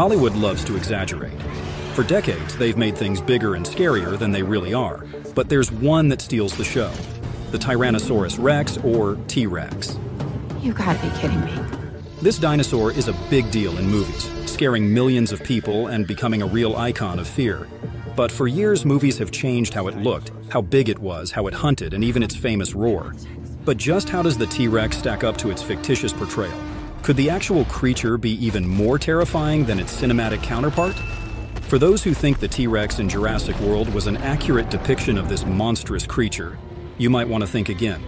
Hollywood loves to exaggerate. For decades, they've made things bigger and scarier than they really are. But there's one that steals the show the Tyrannosaurus rex, or T Rex. You gotta be kidding me. This dinosaur is a big deal in movies, scaring millions of people and becoming a real icon of fear. But for years, movies have changed how it looked, how big it was, how it hunted, and even its famous roar. But just how does the T Rex stack up to its fictitious portrayal? Could the actual creature be even more terrifying than its cinematic counterpart? For those who think the T Rex in Jurassic World was an accurate depiction of this monstrous creature, you might want to think again.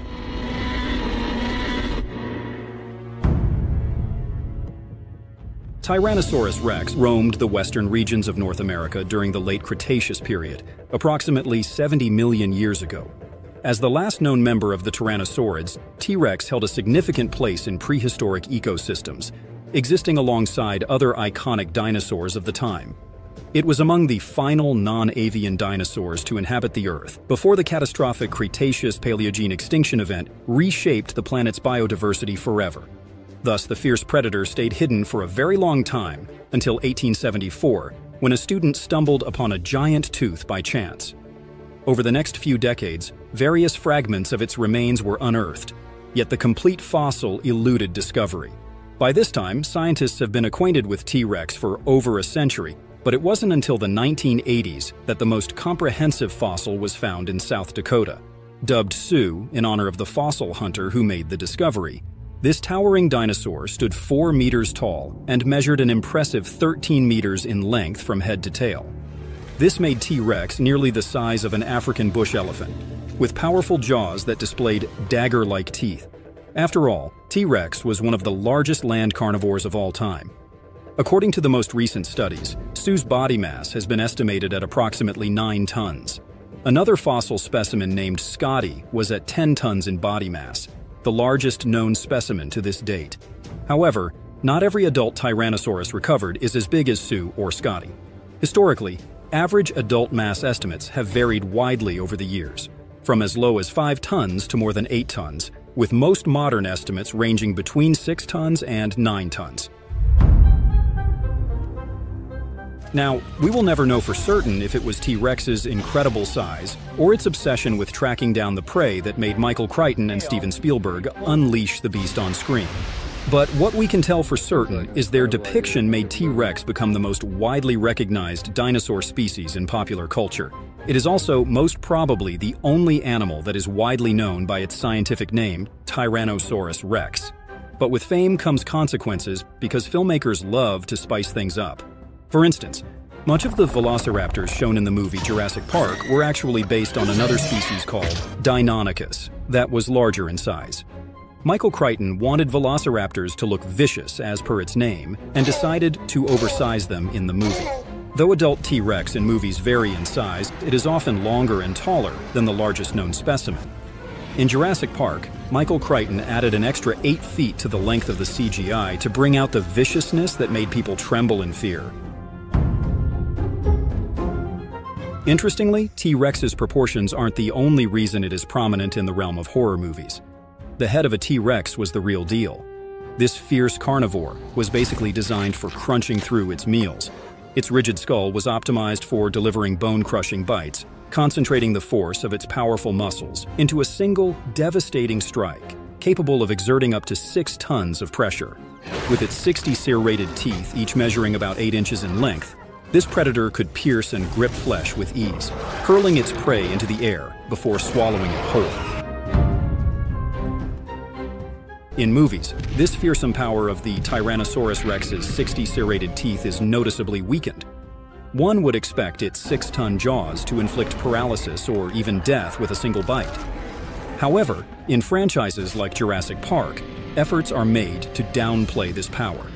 Tyrannosaurus rex roamed the western regions of North America during the late Cretaceous period, approximately 70 million years ago. As the last known member of the Tyrannosaurids, T. rex held a significant place in prehistoric ecosystems, existing alongside other iconic dinosaurs of the time. It was among the final non-avian dinosaurs to inhabit the Earth before the catastrophic Cretaceous-Paleogene extinction event reshaped the planet's biodiversity forever. Thus, the fierce predator stayed hidden for a very long time, until 1874, when a student stumbled upon a giant tooth by chance. Over the next few decades, various fragments of its remains were unearthed, yet the complete fossil eluded discovery. By this time, scientists have been acquainted with T. rex for over a century, but it wasn't until the 1980s that the most comprehensive fossil was found in South Dakota. Dubbed Sue in honor of the fossil hunter who made the discovery, this towering dinosaur stood 4 meters tall and measured an impressive 13 meters in length from head to tail. This made T. rex nearly the size of an African bush elephant, with powerful jaws that displayed dagger-like teeth. After all, T. rex was one of the largest land carnivores of all time. According to the most recent studies, Sue's body mass has been estimated at approximately 9 tons. Another fossil specimen named Scotty was at 10 tons in body mass, the largest known specimen to this date. However, not every adult Tyrannosaurus recovered is as big as Sue or Scotty. Historically, Average adult mass estimates have varied widely over the years, from as low as 5 tons to more than 8 tons, with most modern estimates ranging between 6 tons and 9 tons. Now, we will never know for certain if it was T. rex's incredible size or its obsession with tracking down the prey that made Michael Crichton and Steven Spielberg unleash the beast on screen. But what we can tell for certain is their depiction made T. rex become the most widely recognized dinosaur species in popular culture. It is also most probably the only animal that is widely known by its scientific name, Tyrannosaurus rex. But with fame comes consequences because filmmakers love to spice things up. For instance, much of the velociraptors shown in the movie Jurassic Park were actually based on another species called Deinonychus that was larger in size. Michael Crichton wanted velociraptors to look vicious as per its name and decided to oversize them in the movie. Though adult T. rex in movies vary in size, it is often longer and taller than the largest known specimen. In Jurassic Park, Michael Crichton added an extra 8 feet to the length of the CGI to bring out the viciousness that made people tremble in fear. Interestingly, T. rex's proportions aren't the only reason it is prominent in the realm of horror movies. The head of a T. rex was the real deal. This fierce carnivore was basically designed for crunching through its meals. Its rigid skull was optimized for delivering bone-crushing bites, concentrating the force of its powerful muscles into a single, devastating strike, capable of exerting up to 6 tons of pressure. With its 60 serrated teeth, each measuring about 8 inches in length, this predator could pierce and grip flesh with ease, hurling its prey into the air before swallowing it whole. In movies, this fearsome power of the Tyrannosaurus rex's 60 serrated teeth is noticeably weakened. One would expect its six-ton jaws to inflict paralysis or even death with a single bite. However, in franchises like Jurassic Park, efforts are made to downplay this power.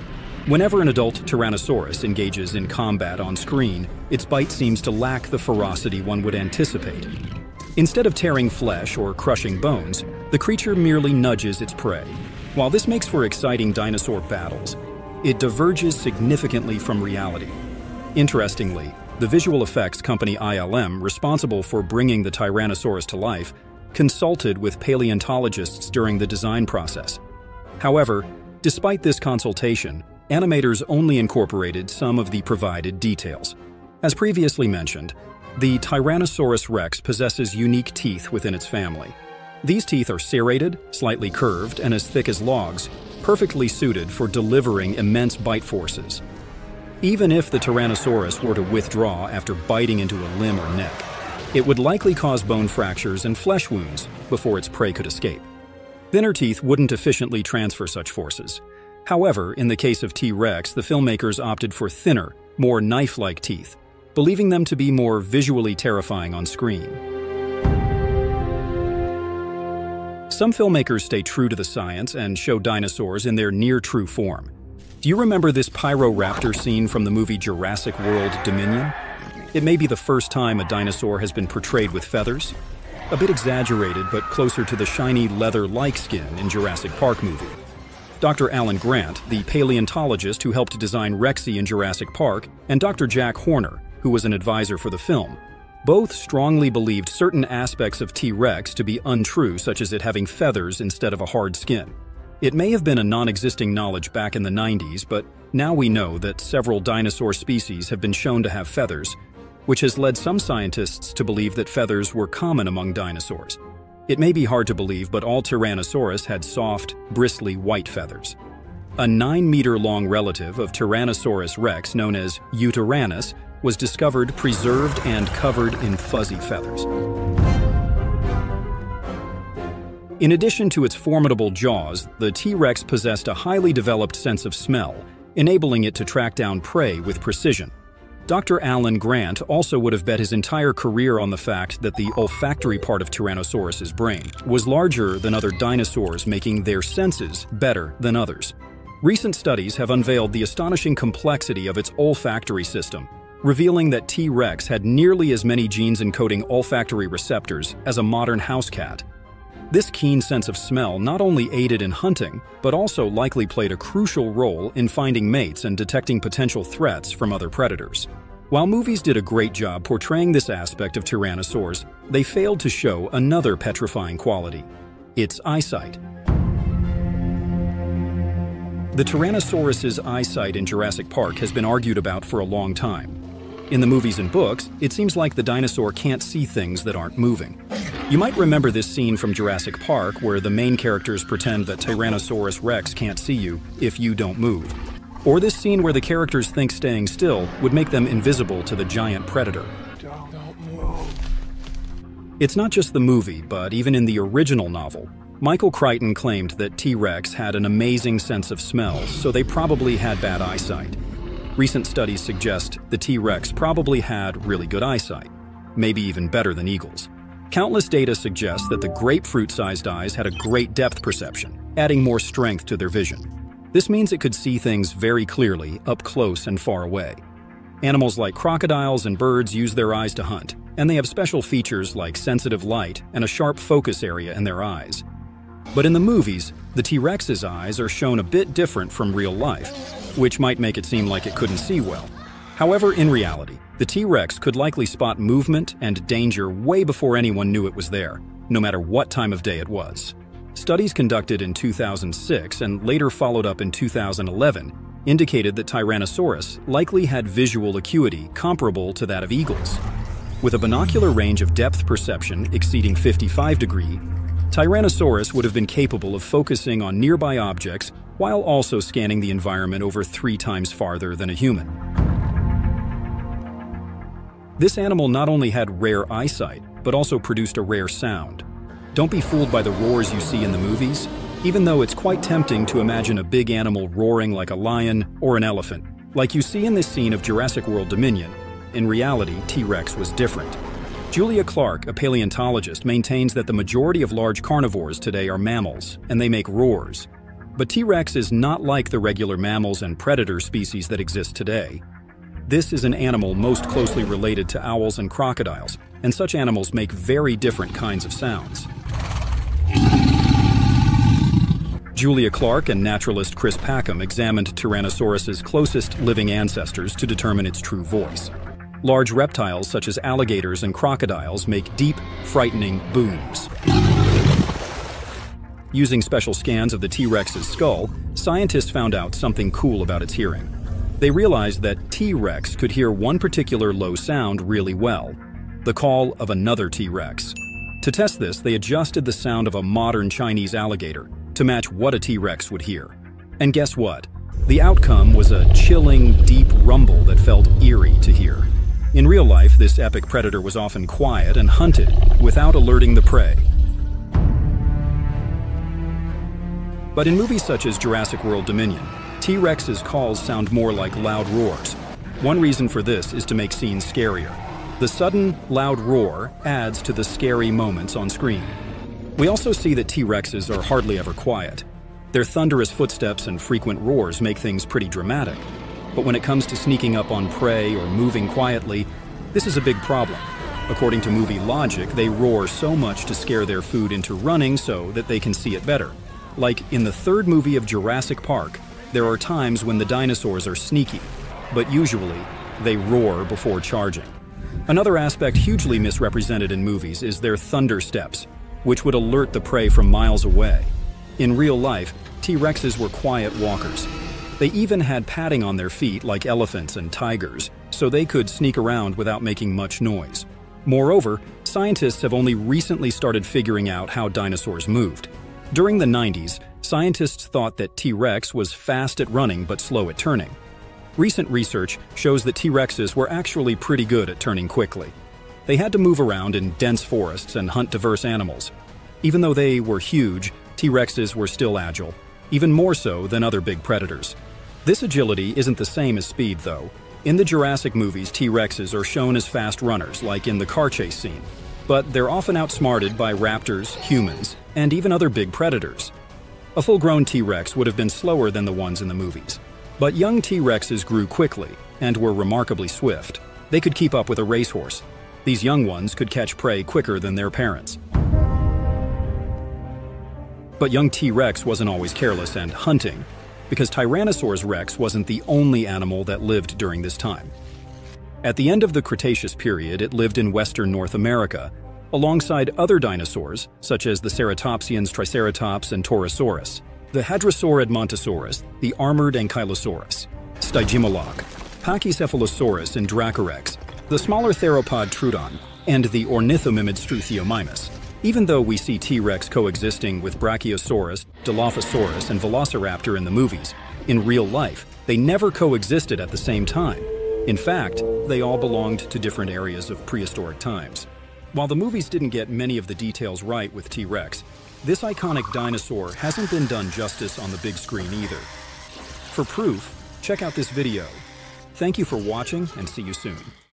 Whenever an adult Tyrannosaurus engages in combat on screen, its bite seems to lack the ferocity one would anticipate. Instead of tearing flesh or crushing bones, the creature merely nudges its prey. While this makes for exciting dinosaur battles, it diverges significantly from reality. Interestingly, the visual effects company ILM, responsible for bringing the Tyrannosaurus to life, consulted with paleontologists during the design process. However, despite this consultation, animators only incorporated some of the provided details. As previously mentioned, the Tyrannosaurus rex possesses unique teeth within its family. These teeth are serrated, slightly curved, and as thick as logs, perfectly suited for delivering immense bite forces. Even if the Tyrannosaurus were to withdraw after biting into a limb or neck, it would likely cause bone fractures and flesh wounds before its prey could escape. Thinner teeth wouldn't efficiently transfer such forces. However, in the case of T. rex, the filmmakers opted for thinner, more knife like teeth, believing them to be more visually terrifying on screen. Some filmmakers stay true to the science and show dinosaurs in their near true form. Do you remember this Pyroraptor scene from the movie Jurassic World Dominion? It may be the first time a dinosaur has been portrayed with feathers. A bit exaggerated, but closer to the shiny leather-like skin in Jurassic Park movie. Dr. Alan Grant, the paleontologist who helped design Rexy in Jurassic Park, and Dr. Jack Horner, who was an advisor for the film, both strongly believed certain aspects of T. rex to be untrue, such as it having feathers instead of a hard skin. It may have been a non-existing knowledge back in the 90s, but now we know that several dinosaur species have been shown to have feathers, which has led some scientists to believe that feathers were common among dinosaurs. It may be hard to believe, but all Tyrannosaurus had soft, bristly white feathers. A 9 meter long relative of Tyrannosaurus rex, known as Yutyrannus, was discovered preserved and covered in fuzzy feathers. In addition to its formidable jaws, the T. rex possessed a highly developed sense of smell, enabling it to track down prey with precision. Dr. Alan Grant also would have bet his entire career on the fact that the olfactory part of Tyrannosaurus's brain was larger than other dinosaurs, making their senses better than others. Recent studies have unveiled the astonishing complexity of its olfactory system, revealing that T. rex had nearly as many genes encoding olfactory receptors as a modern house cat. This keen sense of smell not only aided in hunting, but also likely played a crucial role in finding mates and detecting potential threats from other predators. While movies did a great job portraying this aspect of tyrannosaurs, they failed to show another petrifying quality its eyesight. The Tyrannosaurus's eyesight in Jurassic Park has been argued about for a long time. In the movies and books, it seems like the dinosaur can't see things that aren't moving. You might remember this scene from Jurassic Park where the main characters pretend that Tyrannosaurus rex can't see you if you don't move. Or this scene where the characters think staying still would make them invisible to the giant predator. Don't move. It's not just the movie, but even in the original novel, Michael Crichton claimed that T Rex had an amazing sense of smell, so they probably had bad eyesight. Recent studies suggest the T Rex probably had really good eyesight, maybe even better than eagles. Countless data suggest that the grapefruit sized eyes had a great depth perception, adding more strength to their vision. This means it could see things very clearly, up close and far away. Animals like crocodiles and birds use their eyes to hunt, and they have special features like sensitive light and a sharp focus area in their eyes. But in the movies, the T Rex's eyes are shown a bit different from real life, which might make it seem like it couldn't see well. However, in reality, the T-Rex could likely spot movement and danger way before anyone knew it was there, no matter what time of day it was. Studies conducted in 2006 and later followed up in 2011 indicated that Tyrannosaurus likely had visual acuity comparable to that of eagles. With a binocular range of depth perception exceeding 55 degree, Tyrannosaurus would have been capable of focusing on nearby objects while also scanning the environment over three times farther than a human. This animal not only had rare eyesight, but also produced a rare sound. Don't be fooled by the roars you see in the movies, even though it's quite tempting to imagine a big animal roaring like a lion or an elephant. Like you see in this scene of Jurassic World Dominion, in reality, T-Rex was different. Julia Clarke, a paleontologist, maintains that the majority of large carnivores today are mammals, and they make roars. But T-Rex is not like the regular mammals and predator species that exist today. This is an animal most closely related to owls and crocodiles, and such animals make very different kinds of sounds. Julia Clarke and naturalist Chris Packham examined Tyrannosaurus's closest living ancestors to determine its true voice. Large reptiles such as alligators and crocodiles make deep, frightening booms. Using special scans of the T-Rex's skull, scientists found out something cool about its hearing. They realized that T-Rex could hear one particular low sound really well, the call of another T-Rex. To test this, they adjusted the sound of a modern Chinese alligator to match what a T-Rex would hear. And guess what? The outcome was a chilling, deep rumble that felt eerie to hear. In real life, this epic predator was often quiet and hunted without alerting the prey. But in movies such as Jurassic World Dominion, T-Rex's calls sound more like loud roars. One reason for this is to make scenes scarier. The sudden, loud roar adds to the scary moments on screen. We also see that T-Rexes are hardly ever quiet. Their thunderous footsteps and frequent roars make things pretty dramatic. But when it comes to sneaking up on prey or moving quietly, this is a big problem. According to movie logic, they roar so much to scare their food into running so that they can see it better. Like in the third movie of Jurassic Park, there are times when the dinosaurs are sneaky, but usually they roar before charging. Another aspect hugely misrepresented in movies is their thunder steps, which would alert the prey from miles away. In real life, T-Rexes were quiet walkers. They even had padding on their feet like elephants and tigers, so they could sneak around without making much noise. Moreover, scientists have only recently started figuring out how dinosaurs moved. During the 90s, scientists thought that T-Rex was fast at running but slow at turning. Recent research shows that T-Rexes were actually pretty good at turning quickly. They had to move around in dense forests and hunt diverse animals. Even though they were huge, T-Rexes were still agile, even more so than other big predators. This agility isn't the same as speed, though. In the Jurassic movies, T-Rexes are shown as fast runners, like in the car chase scene. But they're often outsmarted by raptors, humans, and even other big predators. A full-grown T-Rex would have been slower than the ones in the movies. But young T-Rexes grew quickly and were remarkably swift. They could keep up with a racehorse. These young ones could catch prey quicker than their parents. But young T-Rex wasn't always careless and hunting, because Tyrannosaurus rex wasn't the only animal that lived during this time. At the end of the Cretaceous period, it lived in western North America, alongside other dinosaurs, such as the ceratopsians Triceratops and Torosaurus, the Hadrosaurid Edmontosaurus, the armored Ankylosaurus, Stygimoloch, Pachycephalosaurus and Dracorex, the smaller theropod Troodon, and the ornithomimid Struthiomimus. Even though we see T-Rex coexisting with Brachiosaurus, Dilophosaurus, and Velociraptor in the movies, in real life, they never coexisted at the same time. In fact, they all belonged to different areas of prehistoric times. While the movies didn't get many of the details right with T-Rex, this iconic dinosaur hasn't been done justice on the big screen either. For proof, check out this video. Thank you for watching and see you soon.